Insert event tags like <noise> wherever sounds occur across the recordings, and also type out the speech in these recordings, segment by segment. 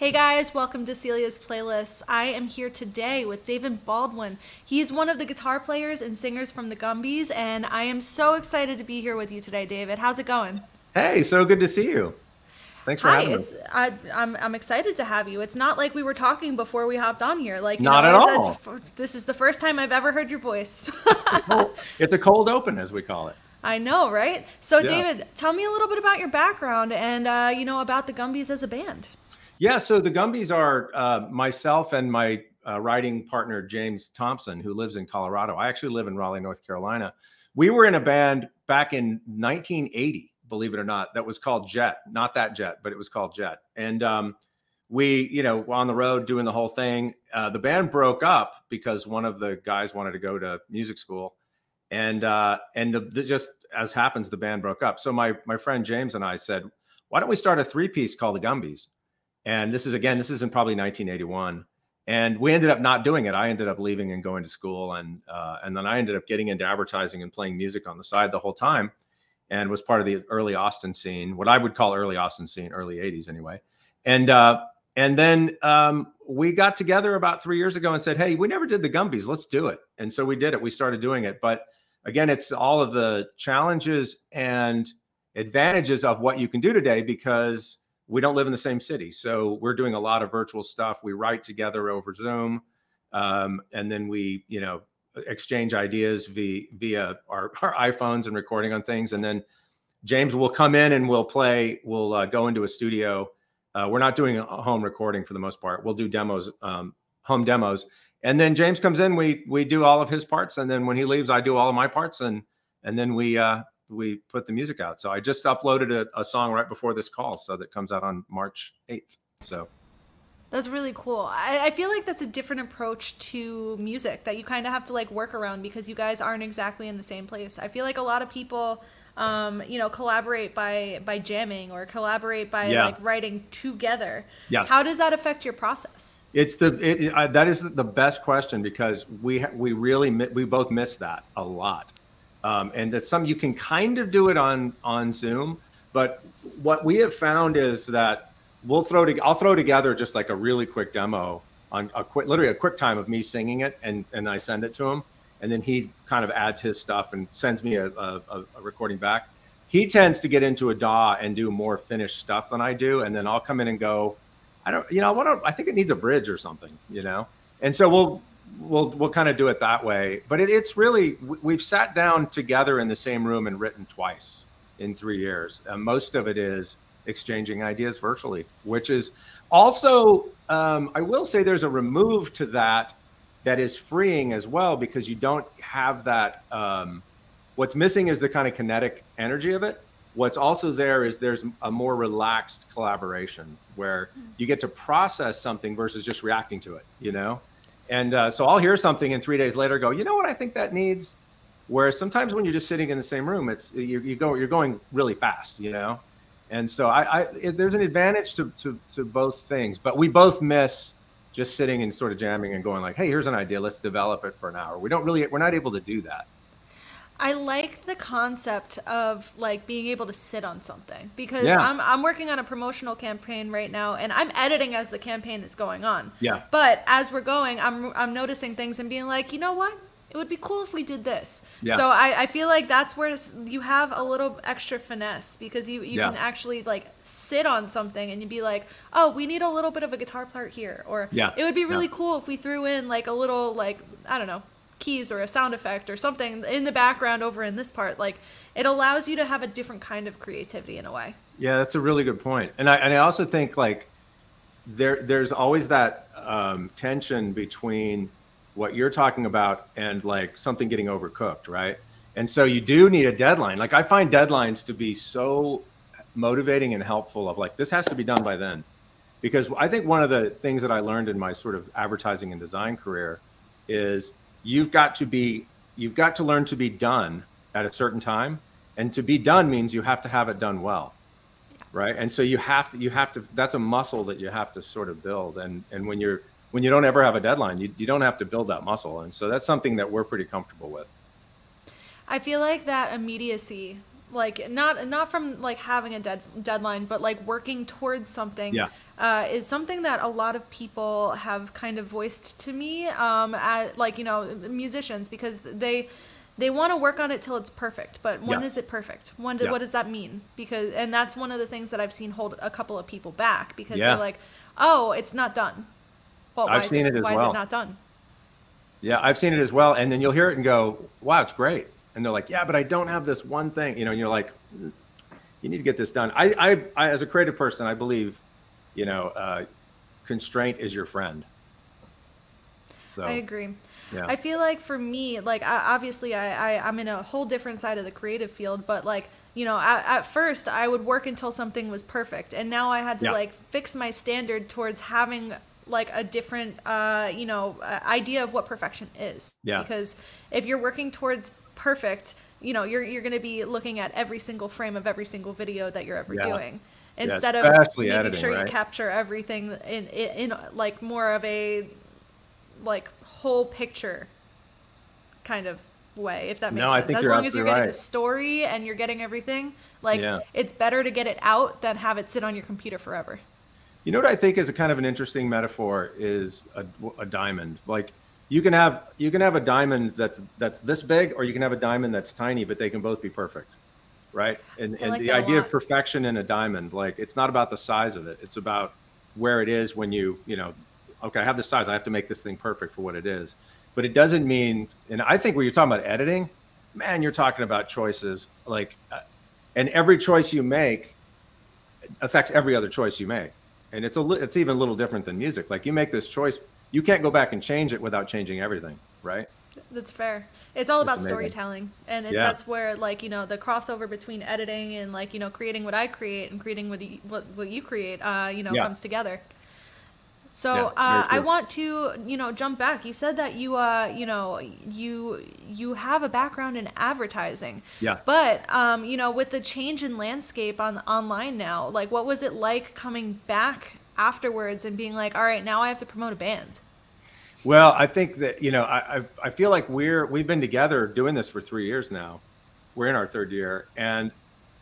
Hey guys, welcome to Celia's playlist. I am here today with David Baldwin. He's one of the guitar players and singers from the Gumby's, and I am so excited to be here with you today, David. How's it going? Hey, so good to see you. Thanks for Hi, having it's me. I, I'm I'm excited to have you. It's not like we were talking before we hopped on here. Like you Not know, at all. This is the first time I've ever heard your voice. Well, it's a cold open, as we call it. <laughs> I know, right? So, Yeah. David, tell me a little bit about your background and uh, you know about the Gumby's as a band. Yeah, so the Gumby's are uh, myself and my uh, writing partner, James Thompson, who lives in Colorado. I actually live in Raleigh, North Carolina. We were in a band back in 1980, believe it or not, that was called Jet. Not that Jet, but it was called Jet. And um, we, you know, on the road doing the whole thing. Uh, the band broke up because one of the guys wanted to go to music school. And uh, and the, the, just as happens, the band broke up. So my my friend James and I said, why don't we start a three piece called the Gumby's? And this is again, this is in probably 1981. And we ended up not doing it. I ended up leaving and going to school, and uh, and then I ended up getting into advertising and playing music on the side the whole time, and was part of the early Austin scene, what I would call early Austin scene, early 80s anyway. And uh, and then um, we got together about three years ago and said, hey, we never did the Gumby's, let's do it. And so we did it. We started doing it, but again, it's all of the challenges and advantages of what you can do today because we don't live in the same city. So we're doing a lot of virtual stuff. We write together over Zoom, um, and then we, you know, exchange ideas via via our, <laughs> our iPhones and recording on things. And then James will come in and we'll play. We'll uh, go into a studio. Uh, we're not doing a home recording for the most part. We'll do demos, um, home demos, and then James comes in. We we do all of his parts, and then when he leaves, I do all of my parts, and and then we uh, we put the music out. So I just uploaded a, a song right before this call, so that comes out on March eighth. So That's really cool. I, I feel like that's a different approach to music that you kind of have to like work around because you guys aren't exactly in the same place. I feel like a lot of people, um, you know, collaborate by by jamming or collaborate by Yeah. like writing together. Yeah. How does that affect your process? it's the it, it- uh, that is the best question because we ha- we really mi- we both miss that a lot, um, and that's some you can kind of do it on on Zoom, but what we have found is that we'll throw to, I'll throw together just like a really quick demo on a quick literally a quick time of me singing it and and I send it to him. And then he kind of adds his stuff and sends me a, a, a- recording back. He tends to get into a DAW and do more finished stuff than I do, and then I'll come in and go, I don't, you know, what I think it needs a bridge or something, you know, and so we'll we'll we'll kind of do it that way. But it, it's really we- we've sat down together in the same room and written twice in three years. And most of it is exchanging ideas virtually, which is also um, I will say there's a remove to that that is freeing as well because you don't have that. Um, what's missing is the kind of kinetic energy of it. What's also there is there's a more relaxed collaboration where you get to process something versus just reacting to it, you know? And uh, so I'll hear something and three days later go, you know what I think that needs? Whereas sometimes when you're just sitting in the same room, it's you, you go you're going really fast, you know. And so I, I it, there's an advantage to, to to both things, but we both miss just sitting and sort of jamming and going like, hey, here's an idea, let's develop it for an hour. We don't really we're not able to do that. I like the concept of like being able to sit on something because Yeah. I'm I'm working on a promotional campaign right now and I'm editing as the campaign is going on. Yeah. But as we're going, I'm I'm noticing things and being like, you know what? It would be cool if we did this. Yeah. So I, I feel like that's where you have a little extra finesse because you, you Yeah. can actually like sit on something and you'd be like, oh, we need a little bit of a guitar part here. Or Yeah. it would be really Yeah. cool if we threw in like a little like I don't know keys or a sound effect or something in the background over in this part. Like it allows you to have a different kind of creativity in a way. Yeah, that's a really good point. And I and I also think like there there's always that um, tension between what you're talking about and like something getting overcooked, right? And so you do need a deadline. Like I find deadlines to be so motivating and helpful of like this has to be done by then. Because I think one of the things that I learned in my sort of advertising and design career is you've got to be you've got to learn to be done at a certain time and to be done means you have to have it done well right and so you have to you have to that's a muscle that you have to sort of build and and when you're when you don't ever have a deadline you, you don't have to build that muscle and so that's something that we're pretty comfortable with I feel like that immediacy, like not not from like having a dead, deadline, but like working towards something. Yeah. Uh, is something that a lot of people have kind of voiced to me, um, at, like you know, musicians, because they they want to work on it till it's perfect. But when Yeah. is it perfect? When do, Yeah. what does that mean? Because and that's one of the things that I've seen hold a couple of people back because Yeah. they're like, oh, it's not done. Well, why I've is seen it as why is it not done? Yeah, I've seen it as well. And then you'll hear it and go, wow, it's great. And they're like, yeah, but I don't have this one thing, you know, and you're like, "Mm, you need to get this done. I, I, I as a creative person, I believe, you know, uh, constraint is your friend. So, I agree. yeah. I feel like for me, like I, obviously I, I I'm in a whole different side of the creative field, but like you know, at, at first I would work until something was perfect, and now I had to Yeah. like fix my standard towards having like a different uh you know uh, idea of what perfection is. Yeah. Because if you're working towards perfect, you know, you're you're going to be looking at every single frame of every single video that you're ever Yeah. doing. Yeah, Instead especially of making editing, sure right? you capture everything in, in in like more of a like whole picture kind of way if that makes No, I sense think as long as you're getting right. the story and you're getting everything like Yeah. it's better to get it out than have it sit on your computer forever You know what I think is a kind of an interesting metaphor is a, a diamond. Like you can have you can have a diamond that's that's this big, or you can have a diamond that's tiny, but they can both be perfect, right? And I and like the idea of perfection in a diamond, like it's not about the size of it; it's about where it is when you you know, okay, I have this size, I have to make this thing perfect for what it is. But it doesn't mean, and I think when you're talking about editing, man, you're talking about choices like, uh, and every choice you make affects every other choice you make. And it's a li- it's even a little different than music. Like you make this choice you can't go back and change it without changing everything right that's fair it's all about storytelling and it, Yeah. that's where like you know the crossover between editing and like you know creating what i create and creating what you, what, what you create uh you know Yeah. comes together so Yeah, uh, I want to, you know, jump back. You said that you, uh, you know, you you have a background in advertising. Yeah. But um, you know, with the change in landscape on online now, like, what was it like coming back afterwards and being like, all right, now I have to promote a band? Well i think that you know I, I i feel like we're we've been together doing this for three years now. We're in our third year and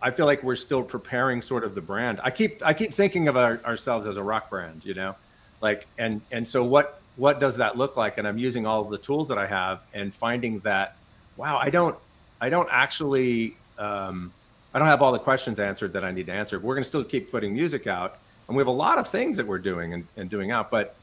i feel like we're still preparing sort of the brand. I keep i keep thinking of our, ourselves as a rock brand you know? Like and and so what what does that look like? And i'm using all the tools that i have and finding that wow i don't i don't actually um, i don't have all the questions answered that i need to answer. We're going to still keep putting music out and we have a lot of things that we're doing and, and doing out but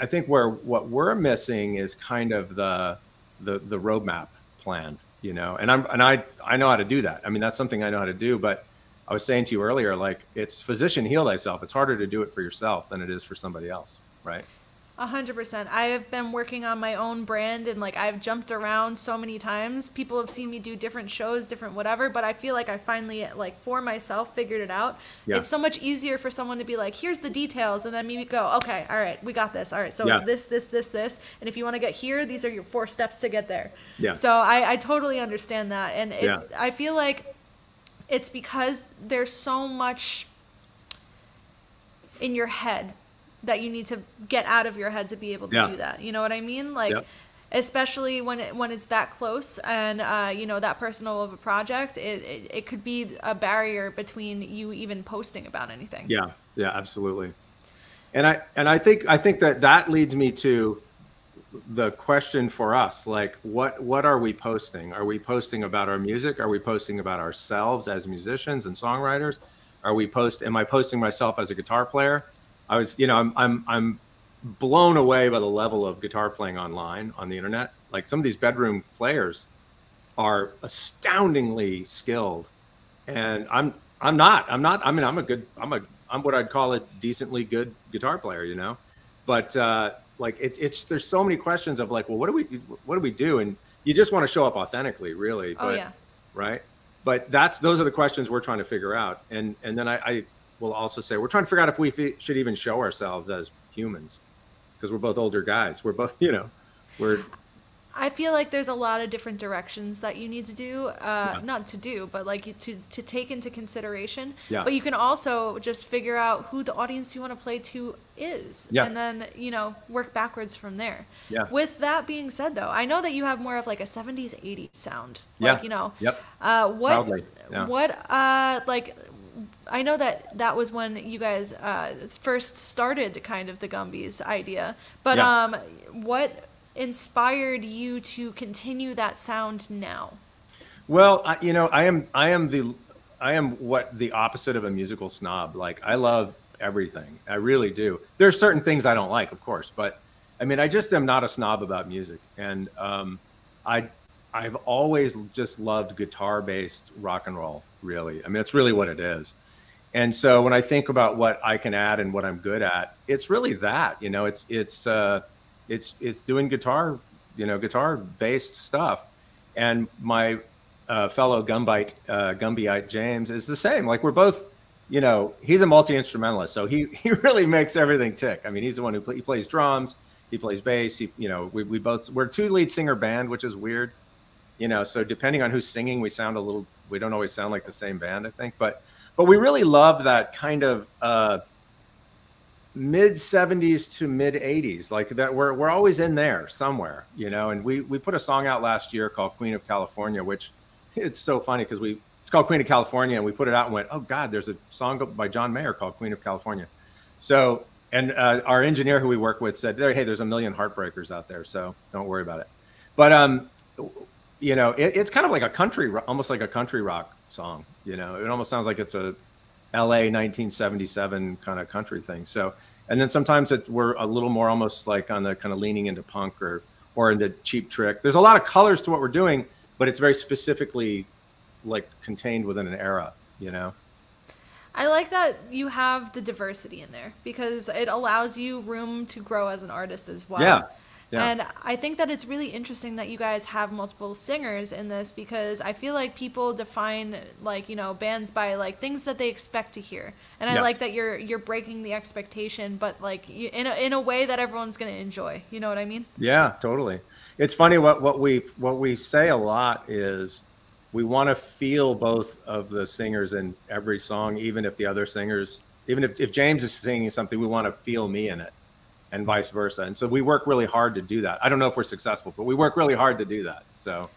i think where what we're missing is kind of the the the roadmap plan you know? And i'm and i i know how to do that. I mean that's something i know how to do but i was saying to you earlier like it's physician heal thyself. It's harder to do it for yourself than it is for somebody else right hundred percent. I have been working on my own brand and like I've jumped around so many times. People have seen me do different shows, different whatever, but I feel like I finally like for myself figured it out. Yeah. It's so much easier for someone to be like, here's the details and then me go, okay, all right, we got this. All right, so Yeah. it's this, this, this, this. And if you want to get here, these are your four steps to get there. Yeah. So I, I totally understand that. And it, Yeah. I feel like it's because there's so much in your head that you need to get out of your head to be able to Yeah. do that. You know what I mean? Like Yep. especially when it, when it's that close and uh, you know that personal of a project, it, it it could be a barrier between you even posting about anything. Yeah, yeah, absolutely. And I and I think I think that that leads me to the question for us like what what are we posting are we posting about our music are we posting about ourselves as musicians and songwriters are we post am i posting myself as a guitar player i was you know i'm i'm i'm blown away by the level of guitar playing online on the internet. Like some of these bedroom players are astoundingly skilled. And i'm i'm not i'm not i mean i'm a good i'm a i'm what i'd call a decently good guitar player you know? But uh like it, it's there's so many questions of like well what do we what do we do? And you just want to show up authentically really Oh yeah. right? But that's those are the questions we're trying to figure out. And and then i, I will also say we're trying to figure out if we should even show ourselves as humans because we're both older guys we're both you know we're I feel like there's a lot of different directions that you need to do, uh, Yeah. not to do, but like to to take into consideration. Yeah. But you can also just figure out who the audience you want to play to is, Yeah. and then you know work backwards from there. Yeah. With that being said, though, I know that you have more of like a '70s, '80s sound. Like Yeah. you know. Yep. Uh, what yeah. what uh like I know that that was when you guys uh, first started kind of the Gumby's idea, but Yeah. um, what inspired you to continue that sound now? Well, I, you know, I am I am the I am what the opposite of a musical snob. Like I love everything. I really do. There's certain things I don't like, of course, but I mean, I just am not a snob about music, and um, I I've always just loved guitar based rock and roll. Really, I mean, it's really what it is. And so when I think about what I can add and what I'm good at, it's really that. You know, it's it's uh, it's it's doing guitar, you know, guitar based stuff. And my uh, fellow Gumbite, uh, Gumbyite James is the same. Like we're both, you know, he's a multi instrumentalist, so he <laughs> he really makes everything tick. I mean, he's the one who he plays drums, he plays bass. He, you know, we we both we're two lead singer band, which is weird, you know. So depending on who's singing, we sound a little. We don't always sound like the same band, I think, but but we really love that kind of. Uh, mid 70s to mid 80s like that we're, we're always in there somewhere you know and we we put a song out last year called queen of california which <laughs> it's so funny because we it's called queen of california and we put it out and went oh god there's a song by john mayer called queen of california so and uh, our engineer who we work with said hey there's a million heartbreakers out there so don't worry about it but um you know it, it's kind of like a country almost like a country rock song you know it almost sounds like it's a LA 1977 kind of country thing. So, and then sometimes it, we're a little more almost like on the kind of leaning into punk or or into cheap trick. There's a lot of colors to what we're doing, but it's very specifically like contained within an era, you know. I like that you have the diversity in there because it allows you room to grow as an artist as well. Yeah. Yeah. And I think that it's really interesting that you guys have multiple singers in this because I feel like people define like, you know, bands by like things that they expect to hear. And I Yeah. like that you're you're breaking the expectation but like in a, in a way that everyone's going to enjoy. You know what I mean? Yeah, totally. It's funny what what we what we say a lot is we want to feel both of the singers in every song, even if the other singers, even if, if James is singing something, we want to feel me in it, and vice versa. And so we work really hard to do that. I don't know if we're successful, but we work really hard to do that. So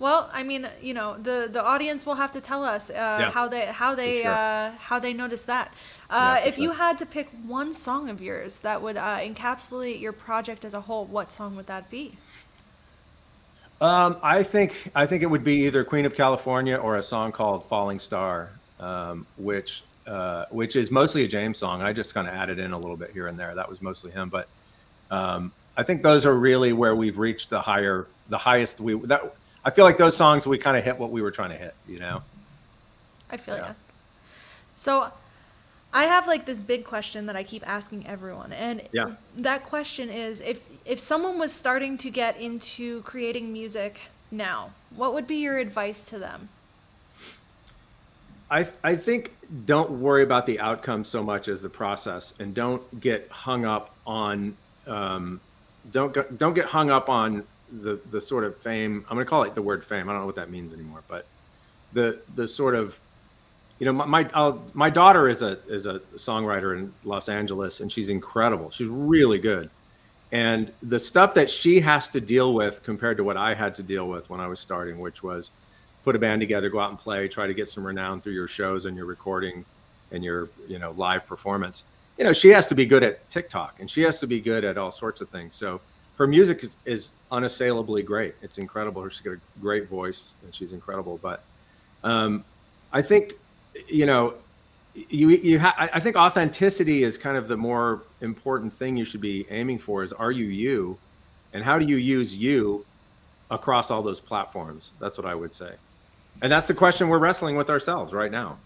Well, I mean, you know, the the audience will have to tell us uh, how they how they sure. uh, how they notice that. Uh, Yeah, if you had to pick one song of yours that would uh, encapsulate your project as a whole, what song would that be? Um, I think I think it would be either Queen of California or a song called Falling Star, um, which uh, which is mostly a James song. I just kind of added in a little bit here and there. That was mostly him, but um, I think those are really where we've reached the higher, the highest we that. I feel like those songs we kind of hit what we were trying to hit. You know? I feel Yeah. ya. So, I have like this big question that I keep asking everyone, and Yeah. that question is: if if someone was starting to get into creating music now, what would be your advice to them? I I think don't worry about the outcome so much as the process, and don't get hung up on um, don't go, don't get hung up on the the sort of fame. I'm going to call it the word fame. I don't know what that means anymore, but the the sort of you know my my, I'll, my daughter is a is a songwriter in Los Angeles, and she's incredible. She's really good, and the stuff that she has to deal with compared to what I had to deal with when I was starting, which was put a band together, go out and play, try to get some renown through your shows and your recording and your you know live performance. You know, she has to be good at TikTok and she has to be good at all sorts of things. So her music is, is unassailably great. It's incredible. She's got a great voice and she's incredible. But um, I think you know you you I think authenticity is kind of the more important thing you should be aiming for. Is are you you, and how do you use you across all those platforms? That's what I would say. And that's the question we're wrestling with ourselves right now.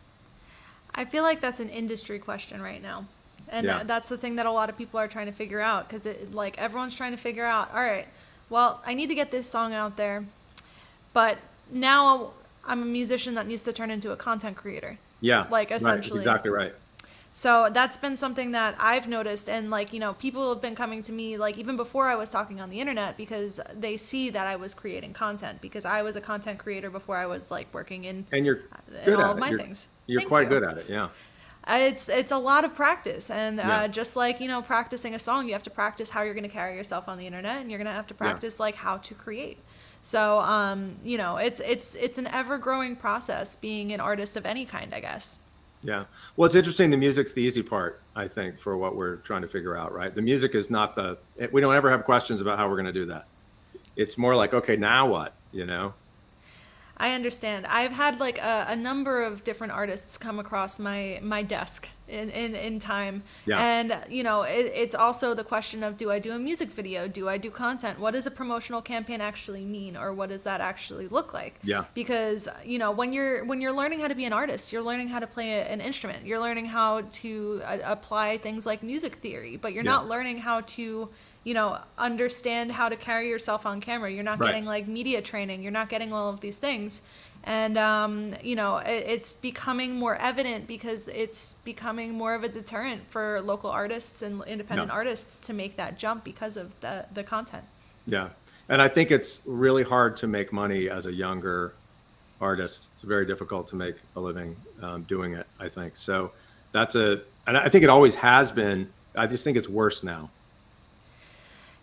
I feel like that's an industry question right now. And Yeah. that's the thing that a lot of people are trying to figure out because it like everyone's trying to figure out, all right, well, I need to get this song out there, but now I'm a musician that needs to turn into a content creator. Yeah. Like, right, essentially. exactly right. So that's been something that I've noticed, and like you know, people have been coming to me like even before I was talking on the internet because they see that I was creating content because I was a content creator before I was like working in And you're in good all at of it. my You're, things. you're Thank quite you. good at it. Yeah. Uh, It's it's a lot of practice, and Yeah. uh, just like you know, practicing a song, you have to practice how you're going to carry yourself on the internet, and you're going to have to Yeah. practice like how to create. So, um, you know, it's it's it's an ever growing process being an artist of any kind, I guess. Yeah. Well, it's interesting. The music's the easy part, I think, for what we're trying to figure out, right? The music is not the, we don't ever have questions about how we're going to do that. It's more like, okay, now what, you know? I understand. I've had like a, a, number of different artists come across my my desk in in, in time, yeah. and you know it, it's also the question of do I do a music video? Do I do content? What does a promotional campaign actually mean, or what does that actually look like? Yeah. Because you know when you're when you're learning how to be an artist, you're learning how to play an instrument. You're learning how to uh, apply things like music theory, but you're yeah. not learning how to you know, understand how to carry yourself on camera. You're not right. getting like media training. You're not getting all of these things. And, um, you know, it, it's becoming more evident because it's becoming more of a deterrent for local artists and independent no. artists to make that jump because of the, the content. Yeah. And I think it's really hard to make money as a younger artist. It's very difficult to make a living um, doing it, I think. So that's a, and I think it always has been. I just think it's worse now.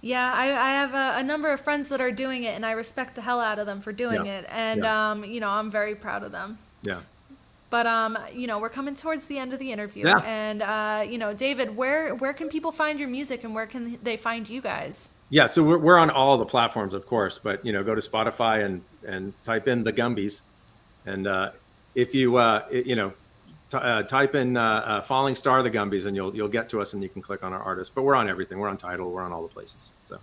Yeah, I, I have a, a, number of friends that are doing it, and I respect the hell out of them for doing yeah. it. And, yeah. um, you know, I'm very proud of them. Yeah. But um, you know, we're coming towards the end of the interview, yeah. and uh, you know, David, where where can people find your music, and where can they find you guys? Yeah, so we're, we're on all the platforms, of course, but you know, go to Spotify and and type in the Gumby's, and uh, if you uh, you know uh, type in uh, uh, "Falling Star" the Gumby's, and you'll you'll get to us, and you can click on our artist. But we're on everything. We're on Tidal. We're on all the places. So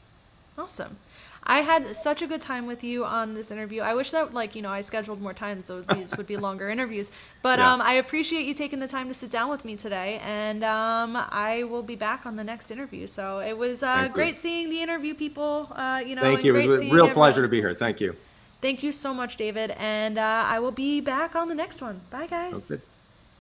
awesome. I had such a good time with you on this interview. I wish that, like, you know, I scheduled more times. Those these would be <laughs> longer interviews. But yeah. um, I appreciate you taking the time to sit down with me today, and um, I will be back on the next interview. So it was uh, great you. seeing the interview people. Uh, you know, thank you. It was a real everyone. pleasure to be here. Thank you. Thank you so much, David, and uh, I will be back on the next one. Bye, guys.